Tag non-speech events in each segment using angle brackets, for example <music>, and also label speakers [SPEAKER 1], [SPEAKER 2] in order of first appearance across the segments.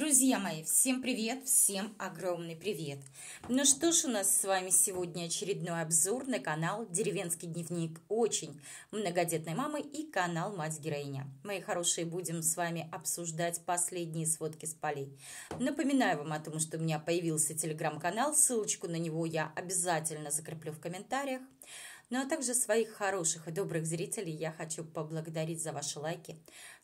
[SPEAKER 1] Друзья мои, всем привет, всем огромный привет. Ну что ж, у нас с вами сегодня очередной обзор на канал «Деревенский дневник» очень многодетной мамы и канал «Мать-героиня». Мои хорошие, будем с вами обсуждать последние сводки с полей. Напоминаю вам о том, что у меня появился телеграм-канал, ссылочку на него я обязательно закреплю в комментариях. Ну а также своих хороших и добрых зрителей я хочу поблагодарить за ваши лайки,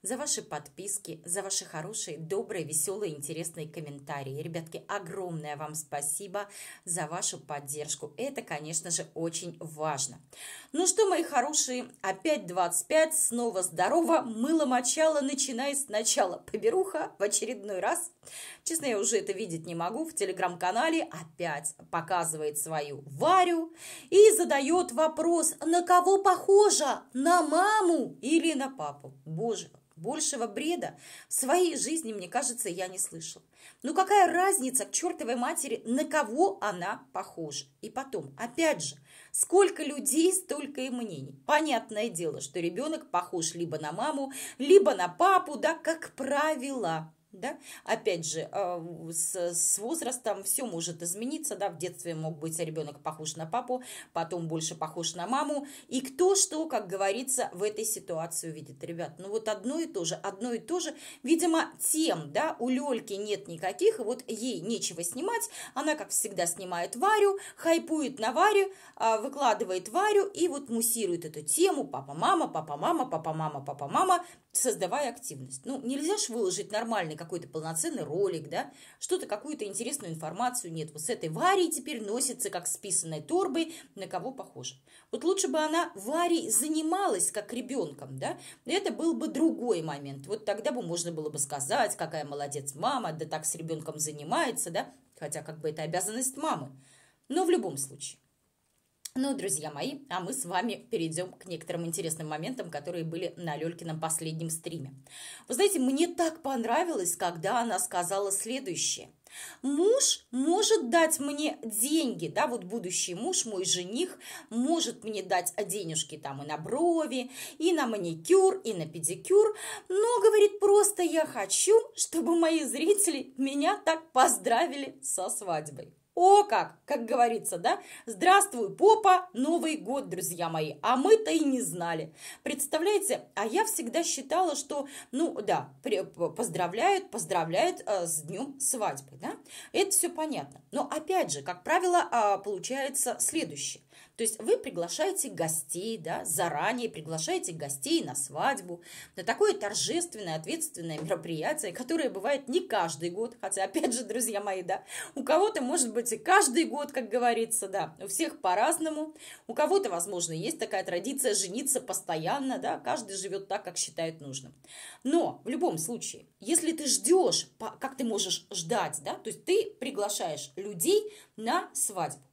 [SPEAKER 1] за ваши подписки, за ваши хорошие, добрые, веселые, интересные комментарии. Ребятки, огромное вам спасибо за вашу поддержку. Это, конечно же, очень важно. Ну что, мои хорошие, опять 25, снова здорово, мыло мочало, начиная сначала. Поберуха в очередной раз. Честно, я уже это видеть не могу. В телеграм-канале опять показывает свою Варю и задает вопрос, на кого похожа, на маму или на папу. Боже, Большего бреда в своей жизни, мне кажется, я не слышал. Ну какая разница к чертовой матери, на кого она похожа? И потом, опять же, сколько людей, столько и мнений. Понятное дело, что ребенок похож либо на маму, либо на папу, да, как правило. Да? Опять же, а, с, возрастом все может измениться. Да? В детстве мог быть ребенок похож на папу, потом больше похож на маму. И кто что, как говорится, в этой ситуации увидит. Ребят, ну вот одно и то же, одно и то же. Видимо, тем, да, у Лёльки нет никаких, вот ей нечего снимать. Она, как всегда, снимает Варю, хайпует на Варю, а, выкладывает Варю и вот муссирует эту тему. Папа-мама, папа-мама, папа-мама, папа-мама, создавая активность. Ну, нельзя же выложить нормальный какой-то полноценный ролик, да, что-то, какую-то интересную информацию нет. Вот с этой Варей теперь носится, как с писаной торбой, на кого похоже. Вот лучше бы она Варей занималась, как ребенком, да, это был бы другой момент. Вот тогда бы можно было бы сказать, какая молодец мама, да так с ребенком занимается, да, хотя как бы это обязанность мамы. Но в любом случае. Ну, друзья мои, а мы с вами перейдем к некоторым интересным моментам, которые были на Лёлькином последнем стриме. Вы знаете, мне так понравилось, когда она сказала следующее. Муж может дать мне деньги, да, вот будущий муж, мой жених, может мне дать денежки там и на брови, и на маникюр, и на педикюр, но, говорит, просто я хочу, чтобы мои зрители меня так поздравили со свадьбой. О как, как говорится, да? Здравствуй, попа, Новый год, друзья мои. А мы-то и не знали. Представляете, а я всегда считала, что, ну да, поздравляют, поздравляют э, с днем свадьбы, да? Это все понятно. Но опять же, как правило, э, получается следующее. То есть вы приглашаете гостей, да, заранее приглашаете гостей на свадьбу, на такое торжественное, ответственное мероприятие, которое бывает не каждый год, хотя, опять же, друзья мои, да, у кого-то, может быть, и каждый год, как говорится, да, у всех по-разному, у кого-то, возможно, есть такая традиция жениться постоянно, да, каждый живет так, как считает нужным. Но в любом случае, если ты ждешь, как ты можешь ждать, да, то есть ты приглашаешь людей на свадьбу,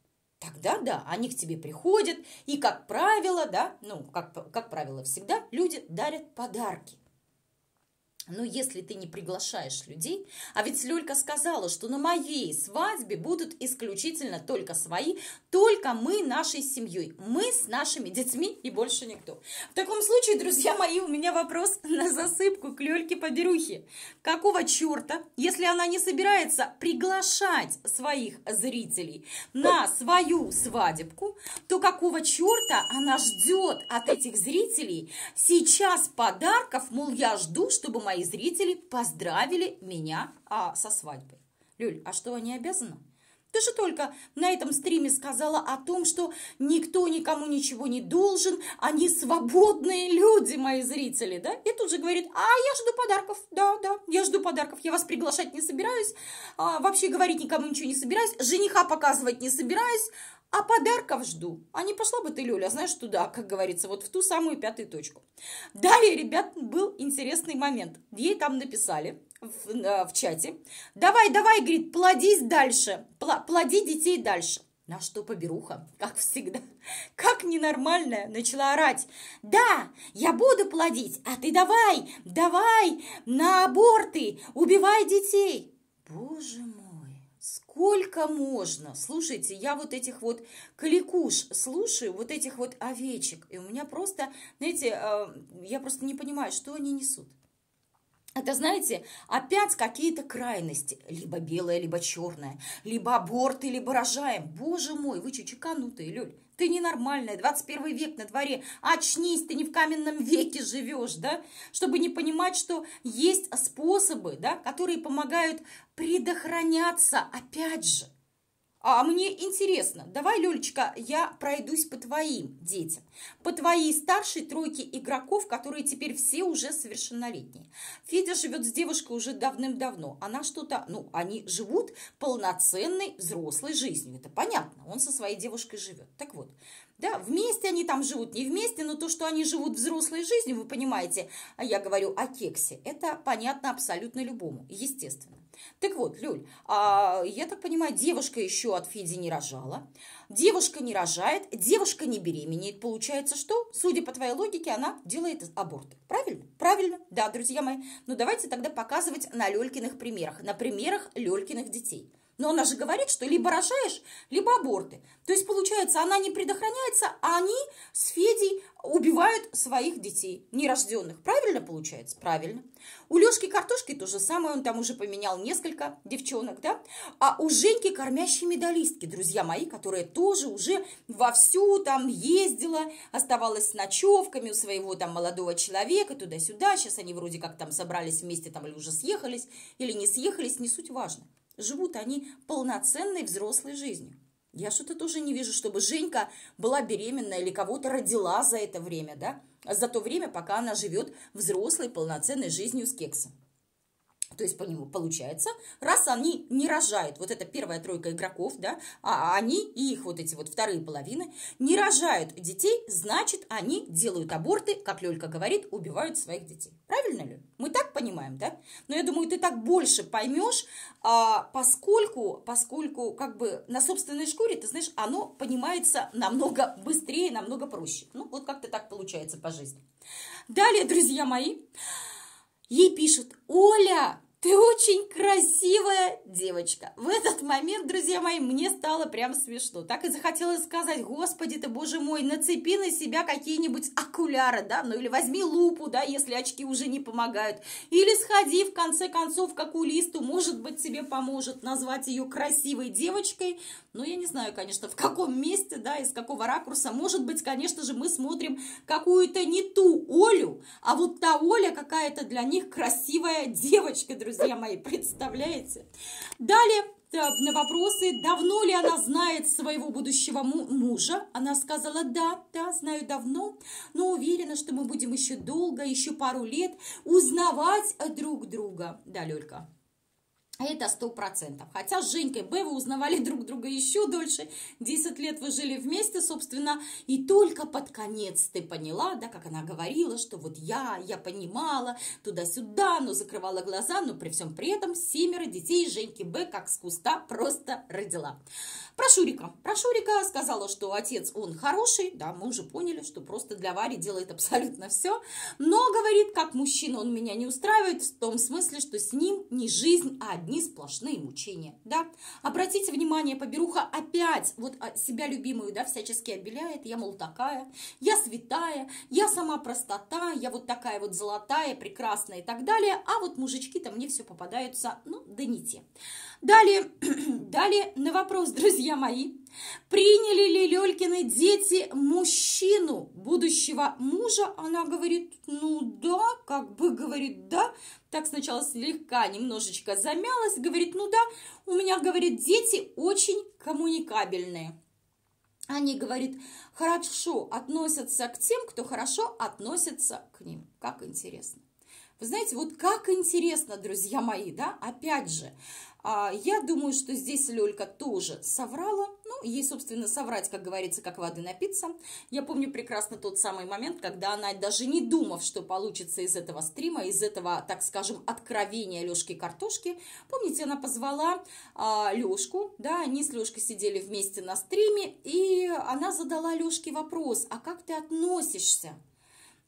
[SPEAKER 1] тогда да, они к тебе приходят, и, как правило, да, ну, как, как правило, всегда люди дарят подарки. Но если ты не приглашаешь людей, а ведь Лёлька сказала, что на моей свадьбе будут исключительно только свои, только мы нашей семьей, мы с нашими детьми и больше никто. В таком случае, друзья мои, у меня вопрос <laughs> на засыпку к Лёльке Поберухе. Какого черта, если она не собирается приглашать своих зрителей на свою свадебку, то какого черта она ждет от этих зрителей сейчас подарков, мол, я жду, чтобы мои мои зрители поздравили меня а, со свадьбой. Люль, а что, они обязаны? Ты же только на этом стриме сказала о том, что никто никому ничего не должен, они свободные люди, мои зрители, да? И тут же говорит, а я жду подарков, да, да, я жду подарков, я вас приглашать не собираюсь, а, вообще говорить никому ничего не собираюсь, жениха показывать не собираюсь, а подарков жду. А не пошла бы ты, Лёля, знаешь, туда, как говорится, вот в ту самую пятую точку. Далее, ребят, был интересный момент. Ей там написали в, э, в чате. Давай, давай, говорит, плодись дальше, плоди детей дальше. На что поберуха, как всегда, <laughs> как ненормальная, начала орать. Да, я буду плодить, а ты давай, давай, на аборты, убивай детей. Боже мой. Сколько можно? Слушайте, я вот этих вот кликуш слушаю, вот этих вот овечек, и у меня просто, знаете, э, я просто не понимаю, что они несут. Это, знаете, опять какие-то крайности. Либо белое, либо черное. Либо аборты, либо рожаем. Боже мой, вы что, чеканутые, Лёль? Ты ненормальная, 21 век на дворе. Очнись, ты не в каменном веке живешь, да? Чтобы не понимать, что есть способы, да, которые помогают предохраняться, опять же. А мне интересно, давай, Лёлечка, я пройдусь по твоим детям, по твоей старшей тройке игроков, которые теперь все уже совершеннолетние. Федя живет с девушкой уже давным-давно. Она что-то, ну, они живут полноценной взрослой жизнью. Это понятно, он со своей девушкой живет. Так вот, да, вместе они там живут, не вместе, но то, что они живут взрослой жизнью, вы понимаете, а я говорю о кексе, это понятно абсолютно любому, естественно. Так вот, Люль, а, я так понимаю, девушка еще от Феди не рожала, девушка не рожает, девушка не беременеет. Получается, что, судя по твоей логике, она делает аборт. Правильно? Правильно. Да, друзья мои. Ну, давайте тогда показывать на Лёлькиных примерах, на примерах Лёлькиных детей. Но она же говорит, что либо рожаешь, либо аборты. То есть, получается, она не предохраняется, а они с Федей убивают своих детей, нерожденных. Правильно получается? Правильно. У Лешки картошки то же самое, он там уже поменял несколько девчонок, да? А у Женьки кормящие медалистки, друзья мои, которая тоже уже вовсю там ездила, оставалась с ночевками у своего там молодого человека, туда-сюда. Сейчас они вроде как там собрались вместе там или уже съехались, или не съехались, не суть важно. Живут они полноценной взрослой жизнью. Я что-то тоже не вижу, чтобы Женька была беременна или кого-то родила за это время, да? За то время, пока она живет взрослой полноценной жизнью с кексом. То есть по нему получается, раз они не рожают, вот эта первая тройка игроков, да, а они и их вот эти вот вторые половины не рожают детей, значит, они делают аборты, как Лёлька говорит, убивают своих детей. Правильно, Лёль? Мы так понимаем, да? Но я думаю, ты так больше поймешь, а, поскольку, поскольку как бы на собственной шкуре, ты знаешь, оно понимается намного быстрее, намного проще. Ну, вот как-то так получается по жизни. Далее, друзья мои, ей пишут, Оля, ты очень красивая девочка. В этот момент, друзья мои, мне стало прям смешно. Так и захотелось сказать, господи ты, боже мой, нацепи на себя какие-нибудь окуляры, да, ну или возьми лупу, да, если очки уже не помогают. Или сходи, в конце концов, к окулисту, может быть, тебе поможет назвать ее красивой девочкой. Ну, я не знаю, конечно, в каком месте, да, из какого ракурса. Может быть, конечно же, мы смотрим какую-то не ту Олю, а вот та Оля какая-то для них красивая девочка, друзья друзья мои, представляете? Далее на вопросы, давно ли она знает своего будущего мужа. Она сказала, да, да, знаю давно, но уверена, что мы будем еще долго, еще пару лет узнавать друг друга. Да, Лёлька. Это сто процентов. Хотя с Женькой Б вы узнавали друг друга еще дольше. Десять лет вы жили вместе, собственно, и только под конец ты поняла, да, как она говорила, что вот я, я понимала туда-сюда, но закрывала глаза, но при всем при этом семеро детей Женьки Б как с куста просто родила. Про Шурика. Про Шурика сказала, что отец, он хороший, да, мы уже поняли, что просто для Вари делает абсолютно все, но, говорит, как мужчина он меня не устраивает в том смысле, что с ним не жизнь, а одни сплошные мучения, да. Обратите внимание, Поберуха опять вот а, себя любимую, да, всячески обеляет, я, мол, такая, я святая, я сама простота, я вот такая вот золотая, прекрасная и так далее, а вот мужички-то мне все попадаются, ну, да не те. Далее, <clears throat> далее на вопрос, друзья мои, приняли ли Лёлькины дети мужчину, будущего мужа? Она говорит, ну да, как бы говорит, да. Так сначала слегка немножечко замялась, говорит, ну да, у меня, говорит, дети очень коммуникабельные. Они, говорит, хорошо относятся к тем, кто хорошо относится к ним. Как интересно. Вы знаете, вот как интересно, друзья мои, да, опять же, а, я думаю, что здесь Лёлька тоже соврала. Ей, собственно, соврать, как говорится, как воды напиться. Я помню прекрасно тот самый момент, когда она, даже не думав, что получится из этого стрима, из этого, так скажем, откровения Лёшки Картошки, помните, она позвала а, Лёшку, да, они с Лёшкой сидели вместе на стриме, и она задала Лёшке вопрос, а как ты относишься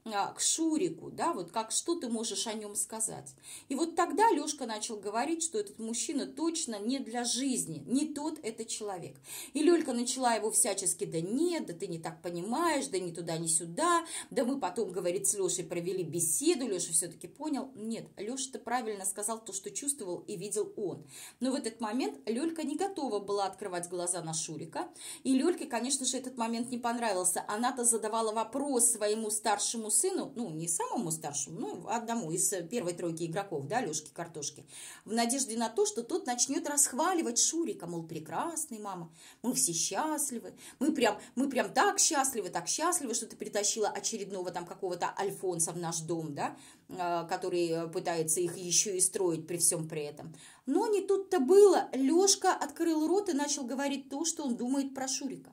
[SPEAKER 1] к Шурику, да, вот как что ты можешь о нем сказать. И вот тогда Лешка начал говорить, что этот мужчина точно не для жизни, не тот это человек. И Лёлька начала его всячески, да нет, да ты не так понимаешь, да ни туда, ни сюда, да мы потом, говорит, с Лешей провели беседу, Леша все-таки понял, нет, Леша-то правильно сказал то, что чувствовал и видел он. Но в этот момент Лёлька не готова была открывать глаза на Шурика, и Лёльке, конечно же, этот момент не понравился. Она-то задавала вопрос своему старшему сыну, ну, не самому старшему, ну, одному из первой тройки игроков, да, Лешки Картошки, в надежде на то, что тот начнет расхваливать Шурика, мол, прекрасный, мама, мы все счастливы, мы прям, мы прям так счастливы, так счастливы, что ты притащила очередного там какого-то Альфонса в наш дом, да, а, который пытается их еще и строить при всем при этом. Но не тут-то было. Лешка открыл рот и начал говорить то, что он думает про Шурика.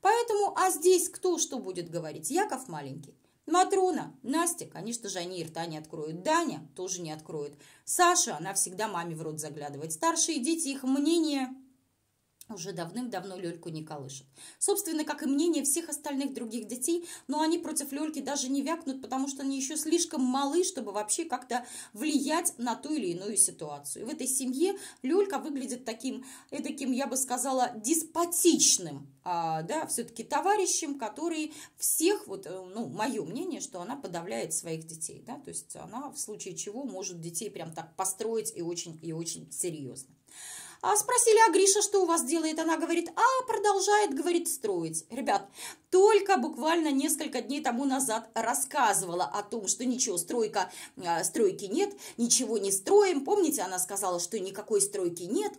[SPEAKER 1] Поэтому, а здесь кто что будет говорить? Яков маленький. Матрона, Настя, конечно же, они и рта не откроют. Даня тоже не откроет. Саша, она всегда маме в рот заглядывает. Старшие дети, их мнение уже давным-давно Лёльку не колышет. Собственно, как и мнение всех остальных других детей, но они против Лёльки даже не вякнут, потому что они еще слишком малы, чтобы вообще как-то влиять на ту или иную ситуацию. И в этой семье Лёлька выглядит таким, таким, я бы сказала, деспотичным, а, да, все-таки товарищем, который всех, вот, э, ну, мое мнение, что она подавляет своих детей, да, то есть она в случае чего может детей прям так построить и очень, и очень серьезно. А спросили, а Гриша что у вас делает? Она говорит, а продолжает, говорит, строить. Ребят, только буквально несколько дней тому назад рассказывала о том, что ничего, стройка, а, стройки нет, ничего не строим. Помните, она сказала, что никакой стройки нет,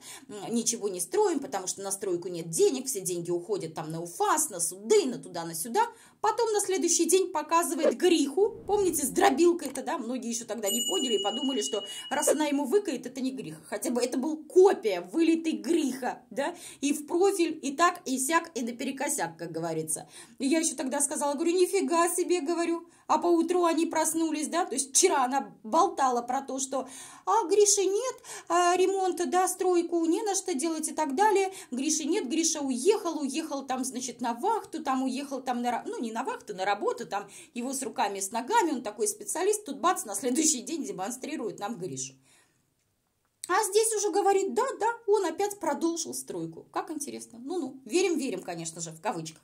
[SPEAKER 1] ничего не строим, потому что на стройку нет денег, все деньги уходят там на УФАС, на суды, на туда, на сюда. Потом на следующий день показывает Гриху. Помните, с дробилкой-то, да? Многие еще тогда не поняли и подумали, что раз она ему выкает, это не Гриха. Хотя бы это был копия, вылитый Гриха, да? И в профиль, и так, и сяк, и наперекосяк, как говорится. И я еще тогда сказала, говорю, нифига себе, говорю. А поутру они проснулись, да, то есть вчера она болтала про то, что, а, Гриши нет, а, ремонта, да, стройку не на что делать и так далее. Гриши нет, Гриша уехал, уехал там, значит, на вахту, там уехал там на, ну, не на вахту, на работу, там его с руками, с ногами, он такой специалист, тут бац, на следующий день демонстрирует нам Гришу. А здесь уже говорит, да, да, он опять продолжил стройку. Как интересно. Ну-ну, верим-верим, конечно же, в кавычках.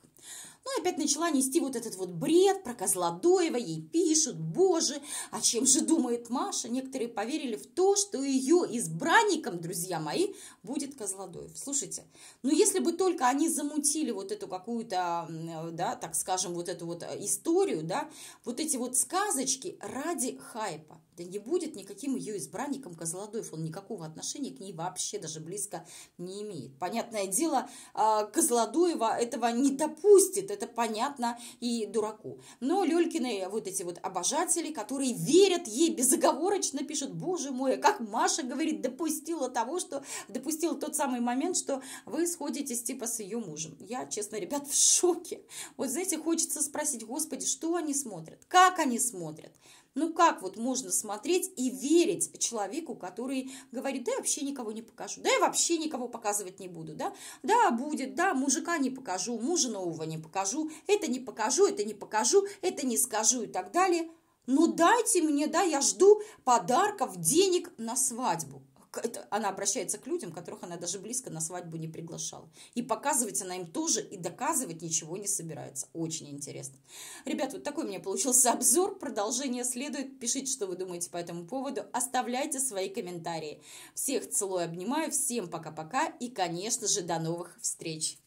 [SPEAKER 1] Ну опять начала нести вот этот вот бред про Козлодоева, ей пишут, боже, о чем же думает Маша? Некоторые поверили в то, что ее избранником, друзья мои, будет Козлодоев. Слушайте, ну если бы только они замутили вот эту какую-то, да, так скажем, вот эту вот историю, да, вот эти вот сказочки ради хайпа, да не будет никаким ее избранником Козлодоев, он никакого отношения к ней вообще даже близко не имеет. Понятное дело, а, Козлодоева этого не допустит, это понятно и дураку. Но Лёлькины вот эти вот обожатели, которые верят ей безоговорочно, пишут, боже мой, а как Маша говорит, допустила того, что допустила тот самый момент, что вы сходитесь типа с ее мужем. Я, честно, ребят, в шоке. Вот знаете, хочется спросить, господи, что они смотрят, как они смотрят. Ну как вот можно смотреть и верить человеку, который говорит, да я вообще никого не покажу, да я вообще никого показывать не буду, да, да, будет, да, мужика не покажу, мужа нового не покажу, это не покажу, это не покажу, это не скажу и так далее. Но дайте мне, да, я жду подарков, денег на свадьбу это, она обращается к людям, которых она даже близко на свадьбу не приглашала. И показывать она им тоже, и доказывать ничего не собирается. Очень интересно. Ребят, вот такой у меня получился <laughs> обзор. Продолжение следует. Пишите, что вы думаете по этому поводу. Оставляйте свои комментарии. Всех целую, обнимаю. Всем пока-пока. И, конечно же, до новых встреч.